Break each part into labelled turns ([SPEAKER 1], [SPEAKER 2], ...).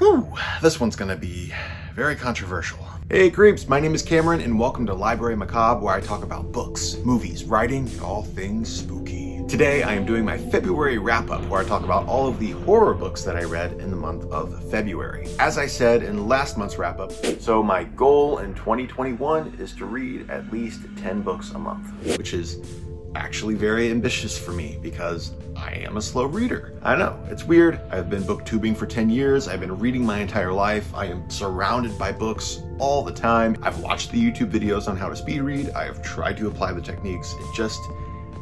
[SPEAKER 1] Whew, this one's gonna be very controversial. Hey creeps, my name is Cameron and welcome to Library Macabre where I talk about books, movies, writing, and all things spooky. Today I am doing my February wrap up where I talk about all of the horror books that I read in the month of February. As I said in last month's wrap up, so my goal in 2021 is to read at least 10 books a month, which is actually very ambitious for me because I am a slow reader. I know, it's weird. I've been booktubing for 10 years. I've been reading my entire life. I am surrounded by books all the time. I've watched the YouTube videos on how to speed read. I have tried to apply the techniques. It just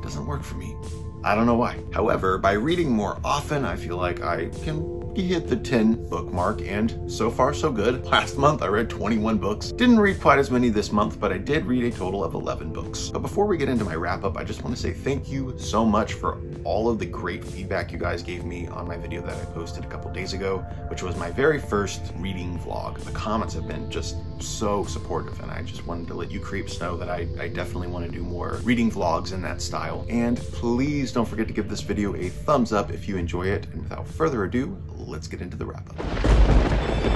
[SPEAKER 1] doesn't work for me. I don't know why. However, by reading more often, I feel like I can hit the 10 book mark and so far so good. Last month I read 21 books. Didn't read quite as many this month, but I did read a total of 11 books. But before we get into my wrap up, I just want to say thank you so much for all of the great feedback you guys gave me on my video that I posted a couple days ago, which was my very first reading vlog. The comments have been just so supportive and I just wanted to let you creeps know that I, I definitely want to do more reading vlogs in that style. And please don't forget to give this video a thumbs up if you enjoy it. And without further ado, let's get into the wrap up.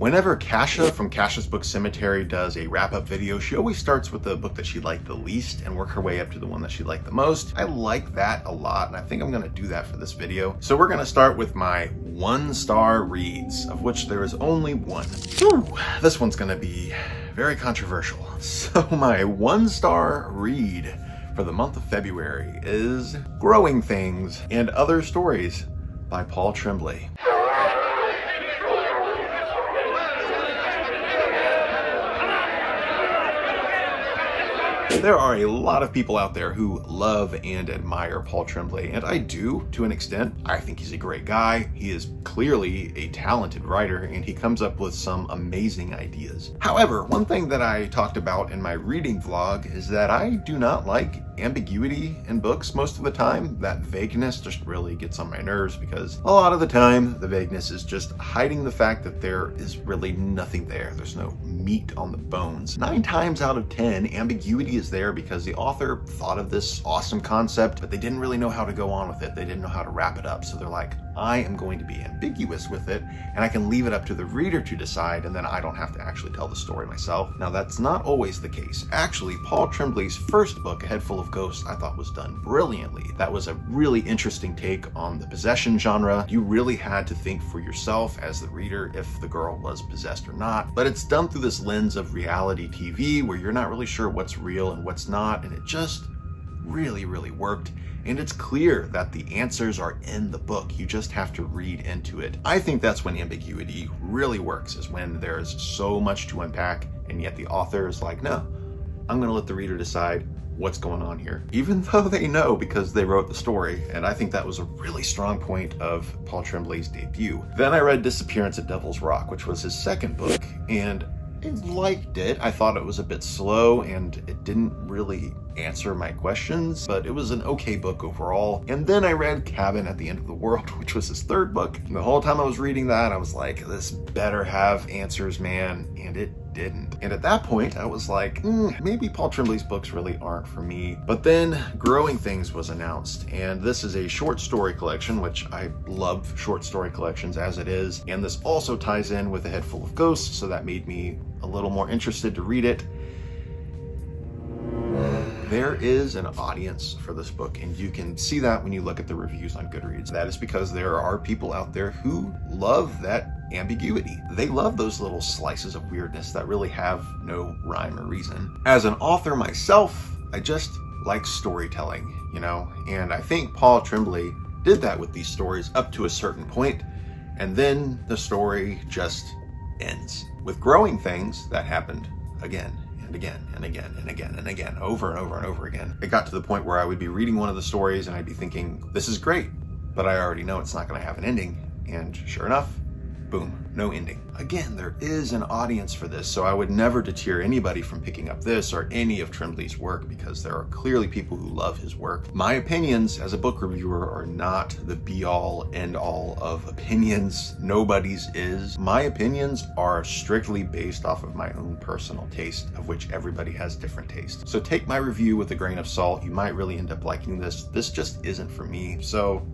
[SPEAKER 1] Whenever Kasha from Kasha's Book Cemetery does a wrap-up video, she always starts with the book that she liked the least and work her way up to the one that she liked the most. I like that a lot, and I think I'm gonna do that for this video. So we're gonna start with my one-star reads, of which there is only one. Whew, this one's gonna be very controversial. So my one-star read for the month of February is Growing Things and Other Stories by Paul Tremblay. There are a lot of people out there who love and admire Paul Tremblay, and I do to an extent. I think he's a great guy. He is clearly a talented writer, and he comes up with some amazing ideas. However, one thing that I talked about in my reading vlog is that I do not like ambiguity in books most of the time. That vagueness just really gets on my nerves because a lot of the time the vagueness is just hiding the fact that there is really nothing there. There's no meat on the bones. Nine times out of 10, ambiguity is there because the author thought of this awesome concept, but they didn't really know how to go on with it. They didn't know how to wrap it up. So they're like, I am going to be ambiguous with it and I can leave it up to the reader to decide and then I don't have to actually tell the story myself. Now that's not always the case. Actually, Paul Tremblay's first book, A Head Full of Ghosts, I thought was done brilliantly. That was a really interesting take on the possession genre. You really had to think for yourself as the reader if the girl was possessed or not, but it's done through this lens of reality TV where you're not really sure what's real and what's not and it just really, really worked. And it's clear that the answers are in the book. You just have to read into it. I think that's when ambiguity really works, is when there's so much to unpack, and yet the author is like, no, I'm gonna let the reader decide what's going on here. Even though they know because they wrote the story, and I think that was a really strong point of Paul Tremblay's debut. Then I read Disappearance at Devil's Rock, which was his second book, and liked it. I thought it was a bit slow and it didn't really answer my questions, but it was an okay book overall. And then I read Cabin at the End of the World, which was his third book. And the whole time I was reading that, I was like, this better have answers, man. And it didn't. And at that point, I was like, mm, maybe Paul Tremblay's books really aren't for me. But then Growing Things was announced, and this is a short story collection, which I love short story collections as it is. And this also ties in with A Head Full of Ghosts, so that made me a little more interested to read it. There is an audience for this book, and you can see that when you look at the reviews on Goodreads. That is because there are people out there who love that ambiguity. They love those little slices of weirdness that really have no rhyme or reason. As an author myself, I just like storytelling, you know, and I think Paul Tremblay did that with these stories up to a certain point, and then the story just ends. With growing things, that happened again and again and again and again and again, over and over and over again. It got to the point where I would be reading one of the stories and I'd be thinking, this is great, but I already know it's not going to have an ending. And sure enough, boom, no ending. Again, there is an audience for this, so I would never deter anybody from picking up this or any of Tremblay's work because there are clearly people who love his work. My opinions as a book reviewer are not the be all end all of opinions. Nobody's is. My opinions are strictly based off of my own personal taste, of which everybody has different taste. So take my review with a grain of salt. You might really end up liking this. This just isn't for me. So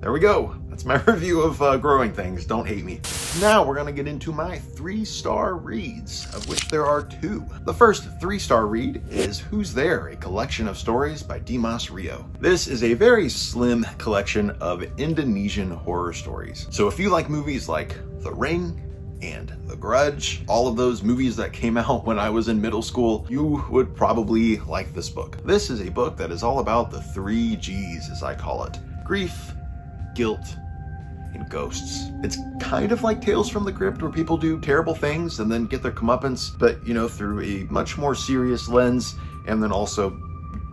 [SPEAKER 1] there we go. That's my review of uh, Growing Things. Don't hate me. Now we're going to get into my three-star reads, of which there are two. The first three-star read is Who's There? A Collection of Stories by Dimas Rio. This is a very slim collection of Indonesian horror stories. So if you like movies like The Ring, and The Grudge, all of those movies that came out when I was in middle school, you would probably like this book. This is a book that is all about the three G's, as I call it. Grief, guilt, and ghosts. It's kind of like Tales from the Crypt where people do terrible things and then get their comeuppance, but you know, through a much more serious lens and then also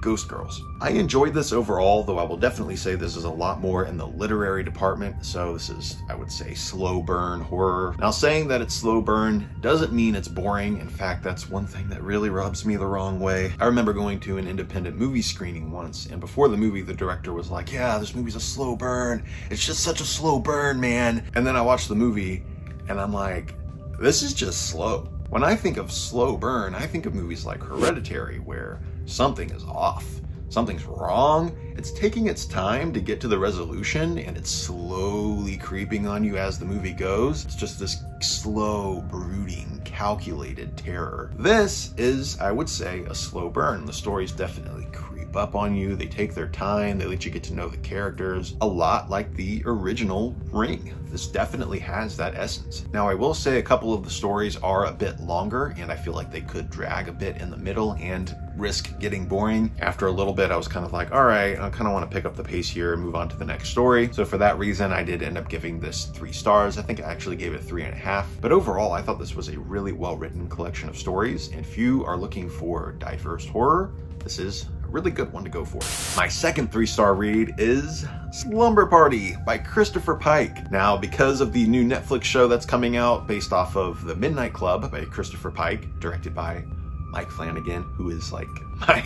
[SPEAKER 1] Ghost Girls. I enjoyed this overall, though I will definitely say this is a lot more in the literary department, so this is, I would say, slow burn horror. Now, saying that it's slow burn doesn't mean it's boring. In fact, that's one thing that really rubs me the wrong way. I remember going to an independent movie screening once, and before the movie, the director was like, yeah, this movie's a slow burn. It's just such a slow burn, man. And then I watched the movie, and I'm like, this is just slow. When I think of slow burn, I think of movies like Hereditary, where something is off. Something's wrong. It's taking its time to get to the resolution and it's slowly creeping on you as the movie goes. It's just this slow, brooding, calculated terror. This is, I would say, a slow burn. The stories definitely creep up on you. They take their time. They let you get to know the characters a lot like the original Ring. This definitely has that essence. Now, I will say a couple of the stories are a bit longer and I feel like they could drag a bit in the middle and risk getting boring. After a little bit, I was kind of like, all right, I kind of want to pick up the pace here and move on to the next story. So for that reason, I did end up giving this three stars. I think I actually gave it three and a half. But overall, I thought this was a really well-written collection of stories. And if you are looking for diverse horror, this is really good one to go for. My second three-star read is Slumber Party by Christopher Pike. Now, because of the new Netflix show that's coming out based off of The Midnight Club by Christopher Pike, directed by Mike Flanagan, who is like my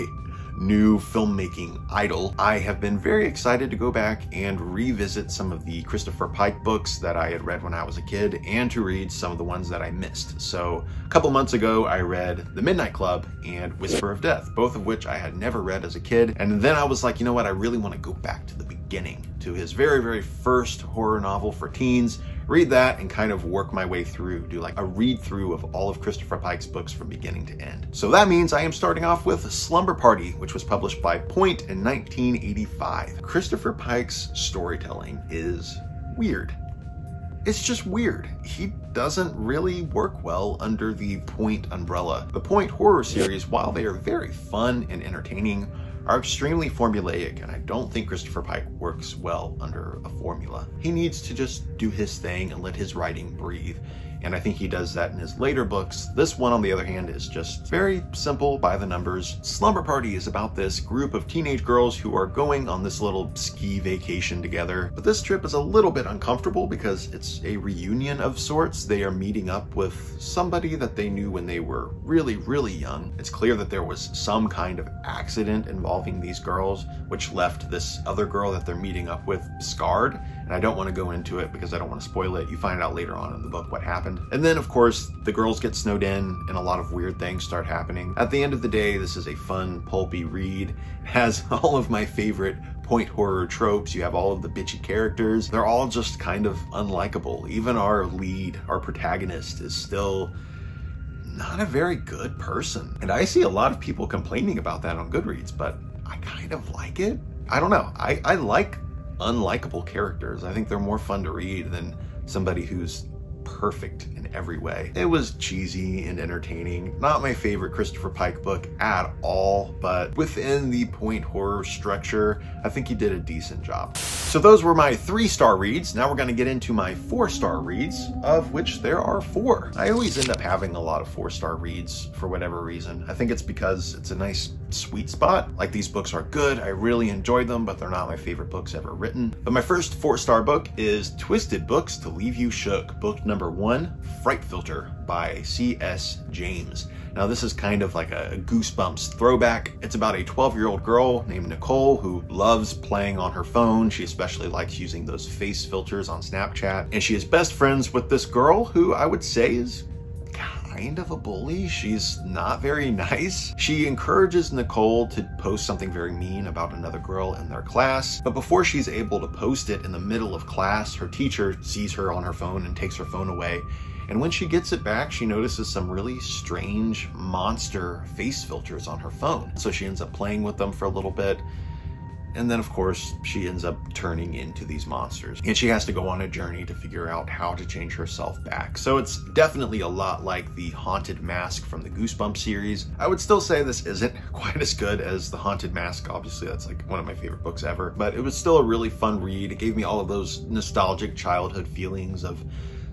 [SPEAKER 1] new filmmaking idol, I have been very excited to go back and revisit some of the Christopher Pike books that I had read when I was a kid and to read some of the ones that I missed. So a couple months ago, I read The Midnight Club and Whisper of Death, both of which I had never read as a kid. And then I was like, you know what? I really want to go back to the beginning, to his very, very first horror novel for teens, read that and kind of work my way through, do like a read through of all of Christopher Pike's books from beginning to end. So that means I am starting off with Slumber Party, which was published by Point in 1985. Christopher Pike's storytelling is weird. It's just weird. He doesn't really work well under the Point umbrella. The Point horror series, while they are very fun and entertaining, are extremely formulaic, and I don't think Christopher Pike works well under a formula. He needs to just do his thing and let his writing breathe and I think he does that in his later books. This one, on the other hand, is just very simple by the numbers. Slumber Party is about this group of teenage girls who are going on this little ski vacation together, but this trip is a little bit uncomfortable because it's a reunion of sorts. They are meeting up with somebody that they knew when they were really, really young. It's clear that there was some kind of accident involving these girls, which left this other girl that they're meeting up with scarred, and I don't want to go into it because I don't want to spoil it. You find out later on in the book what happened. And then, of course, the girls get snowed in and a lot of weird things start happening. At the end of the day, this is a fun, pulpy read. It has all of my favorite point horror tropes. You have all of the bitchy characters. They're all just kind of unlikable. Even our lead, our protagonist, is still not a very good person. And I see a lot of people complaining about that on Goodreads, but I kind of like it. I don't know. I, I like unlikable characters. I think they're more fun to read than somebody who's perfect in every way. It was cheesy and entertaining. Not my favorite Christopher Pike book at all, but within the point horror structure, I think he did a decent job. So those were my three star reads. Now we're gonna get into my four star reads, of which there are four. I always end up having a lot of four star reads for whatever reason. I think it's because it's a nice sweet spot. Like these books are good, I really enjoyed them, but they're not my favorite books ever written. But my first four star book is Twisted Books to Leave You Shook, book number one, Fright Filter by C.S. James. Now, this is kind of like a Goosebumps throwback. It's about a 12 year old girl named Nicole who loves playing on her phone. She especially likes using those face filters on Snapchat. And she is best friends with this girl who I would say is kind of a bully. She's not very nice. She encourages Nicole to post something very mean about another girl in their class, but before she's able to post it in the middle of class, her teacher sees her on her phone and takes her phone away and when she gets it back, she notices some really strange monster face filters on her phone. So she ends up playing with them for a little bit. And then, of course, she ends up turning into these monsters. And she has to go on a journey to figure out how to change herself back. So it's definitely a lot like the Haunted Mask from the Goosebumps series. I would still say this isn't quite as good as the Haunted Mask. Obviously, that's like one of my favorite books ever. But it was still a really fun read. It gave me all of those nostalgic childhood feelings of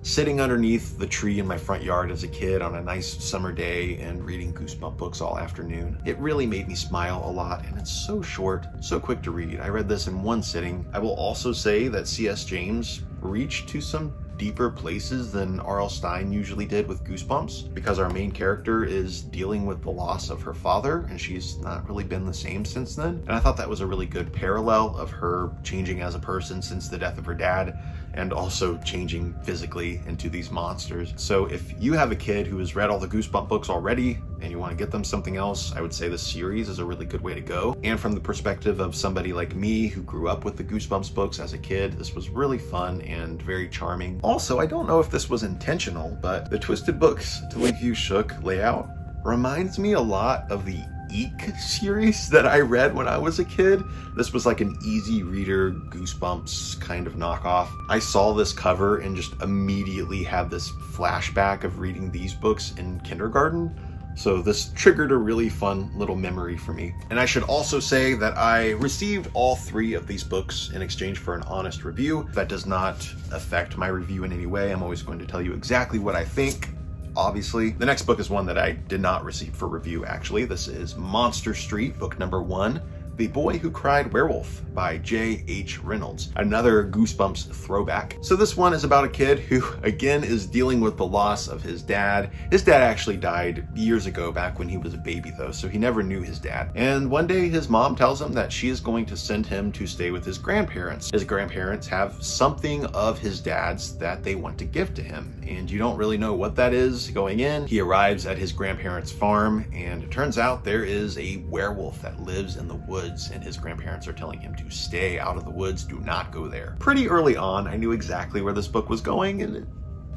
[SPEAKER 1] sitting underneath the tree in my front yard as a kid on a nice summer day and reading Goosebump books all afternoon. It really made me smile a lot and it's so short, so quick to read. I read this in one sitting. I will also say that C.S. James reached to some deeper places than R.L. Stine usually did with Goosebumps because our main character is dealing with the loss of her father and she's not really been the same since then. And I thought that was a really good parallel of her changing as a person since the death of her dad and also changing physically into these monsters. So if you have a kid who has read all the Goosebump books already and you want to get them something else, I would say this series is a really good way to go. And from the perspective of somebody like me who grew up with the Goosebumps books as a kid, this was really fun and very charming. Also, I don't know if this was intentional, but the Twisted Books to Leave You Shook layout reminds me a lot of the Eek series that I read when I was a kid. This was like an easy reader Goosebumps kind of knockoff. I saw this cover and just immediately had this flashback of reading these books in kindergarten. So this triggered a really fun little memory for me. And I should also say that I received all three of these books in exchange for an honest review. That does not affect my review in any way. I'm always going to tell you exactly what I think obviously. The next book is one that I did not receive for review, actually. This is Monster Street, book number one. The Boy Who Cried Werewolf by J.H. Reynolds, another Goosebumps throwback. So this one is about a kid who, again, is dealing with the loss of his dad. His dad actually died years ago, back when he was a baby though, so he never knew his dad. And one day his mom tells him that she is going to send him to stay with his grandparents. His grandparents have something of his dad's that they want to give to him, and you don't really know what that is going in. He arrives at his grandparents' farm, and it turns out there is a werewolf that lives in the woods woods and his grandparents are telling him to stay out of the woods, do not go there. Pretty early on, I knew exactly where this book was going and it,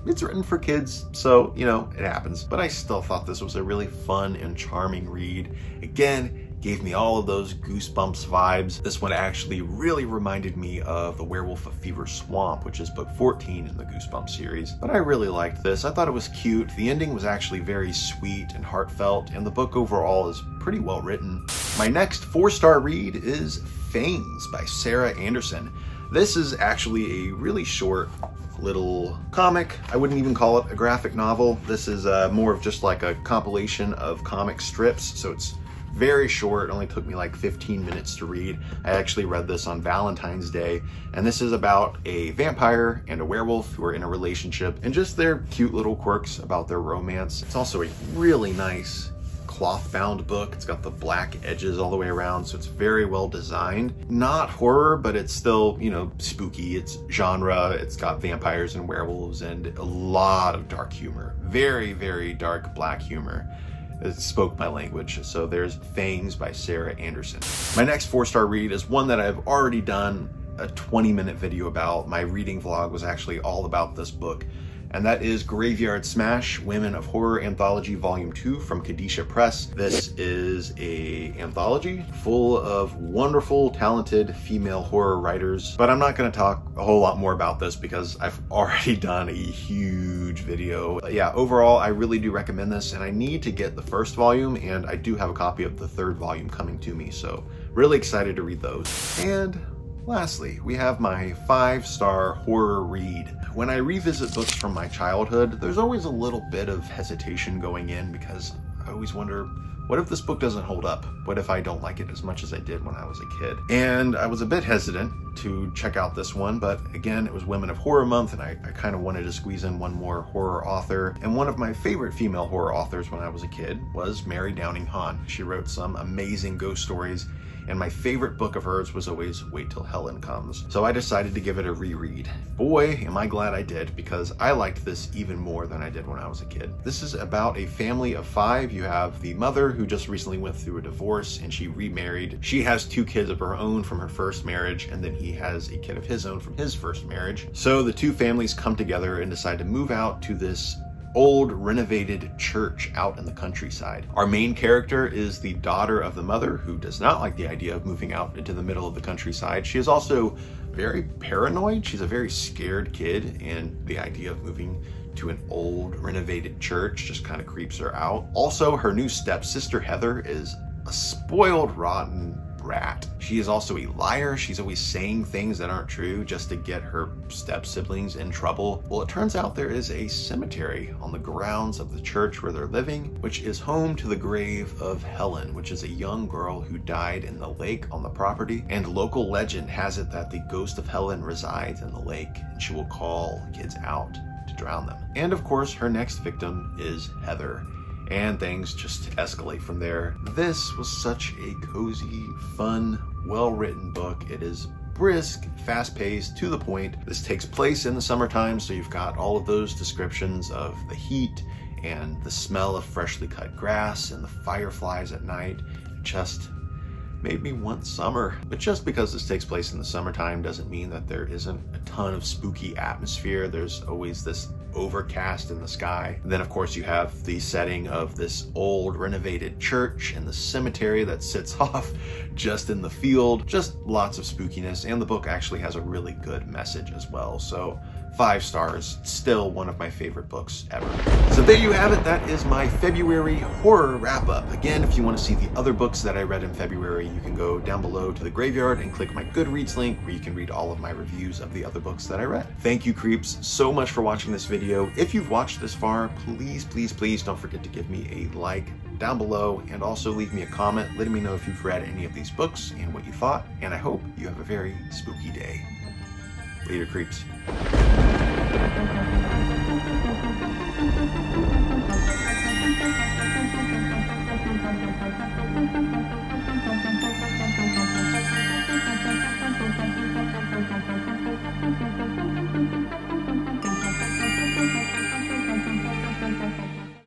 [SPEAKER 1] it's written for kids, so, you know, it happens. But I still thought this was a really fun and charming read. Again, gave me all of those goosebumps vibes. This one actually really reminded me of The Werewolf of Fever Swamp, which is book 14 in the Goosebumps series. But I really liked this. I thought it was cute. The ending was actually very sweet and heartfelt, and the book overall is pretty well written. My next four-star read is Fangs by Sarah Anderson. This is actually a really short little comic. I wouldn't even call it a graphic novel. This is uh, more of just like a compilation of comic strips, so it's very short, It only took me like 15 minutes to read. I actually read this on Valentine's Day, and this is about a vampire and a werewolf who are in a relationship and just their cute little quirks about their romance. It's also a really nice cloth bound book. It's got the black edges all the way around, so it's very well designed. Not horror, but it's still, you know, spooky. It's genre. It's got vampires and werewolves and a lot of dark humor. Very, very dark black humor it spoke my language. So there's Fangs by Sarah Anderson. My next four-star read is one that I've already done a 20 minute video about. My reading vlog was actually all about this book and that is Graveyard Smash Women of Horror Anthology Volume 2 from Kandisha Press. This is a anthology full of wonderful, talented female horror writers, but I'm not going to talk a whole lot more about this because I've already done a huge video. But yeah, overall, I really do recommend this, and I need to get the first volume, and I do have a copy of the third volume coming to me, so really excited to read those. And Lastly, we have my five-star horror read. When I revisit books from my childhood, there's always a little bit of hesitation going in because I always wonder, what if this book doesn't hold up? What if I don't like it as much as I did when I was a kid? And I was a bit hesitant to check out this one, but again, it was Women of Horror Month, and I, I kind of wanted to squeeze in one more horror author. And one of my favorite female horror authors when I was a kid was Mary Downing Hahn. She wrote some amazing ghost stories and my favorite book of hers was always Wait Till Helen Comes. So I decided to give it a reread. Boy, am I glad I did, because I liked this even more than I did when I was a kid. This is about a family of five. You have the mother who just recently went through a divorce and she remarried. She has two kids of her own from her first marriage, and then he has a kid of his own from his first marriage. So the two families come together and decide to move out to this old renovated church out in the countryside. Our main character is the daughter of the mother who does not like the idea of moving out into the middle of the countryside. She is also very paranoid. She's a very scared kid and the idea of moving to an old renovated church just kind of creeps her out. Also, her new stepsister Heather is a spoiled, rotten rat. She is also a liar. She's always saying things that aren't true just to get her step siblings in trouble. Well, it turns out there is a cemetery on the grounds of the church where they're living, which is home to the grave of Helen, which is a young girl who died in the lake on the property. And local legend has it that the ghost of Helen resides in the lake and she will call kids out to drown them. And of course, her next victim is Heather and things just escalate from there. This was such a cozy, fun, well-written book. It is brisk, fast-paced, to the point. This takes place in the summertime, so you've got all of those descriptions of the heat and the smell of freshly cut grass and the fireflies at night. Just made me want summer. But just because this takes place in the summertime doesn't mean that there isn't a ton of spooky atmosphere. There's always this overcast in the sky. And then of course you have the setting of this old renovated church and the cemetery that sits off just in the field. Just lots of spookiness and the book actually has a really good message as well. So five stars. Still one of my favorite books ever. So there you have it. That is my February horror wrap up. Again, if you want to see the other books that I read in February, you can go down below to the graveyard and click my Goodreads link where you can read all of my reviews of the other books that I read. Thank you, creeps, so much for watching this video. If you've watched this far, please, please, please don't forget to give me a like down below and also leave me a comment letting me know if you've read any of these books and what you thought. And I hope you have a very spooky day. Later, creeps.